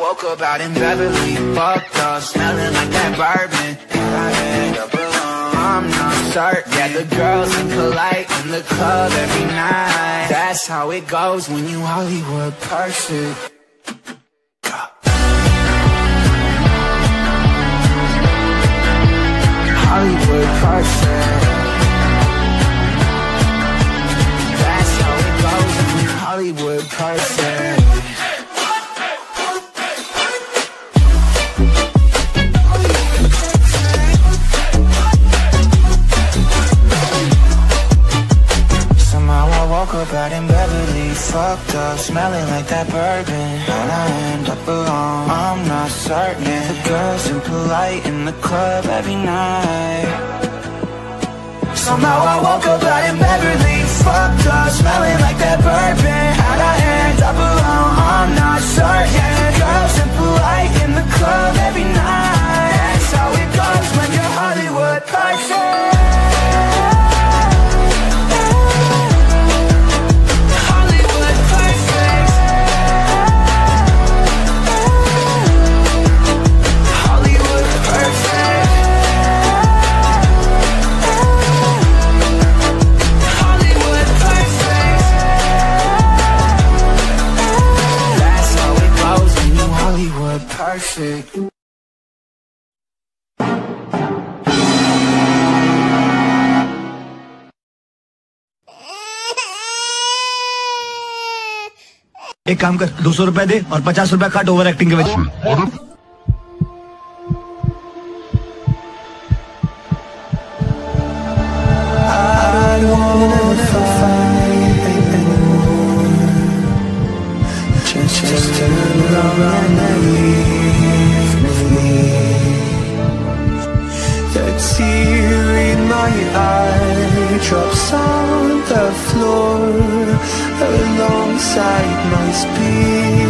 Woke up out in Beverly, fucked up, smelling like that bourbon. And I end up alone. I'm not certain. Yeah, the girls impolite in the club every night. That's how it goes when you Hollywood perfect. Hollywood perfect. Beverly, fucked up, smelling like that bourbon. And I end up alone, I'm not certain. The girls impolite in the club every night. Somehow I woke up एक काम कर दो सौ रुपए दे और पचास रुपए काट ओवर एक्टिंग के वजह tear in my eye drops on the floor alongside my speech.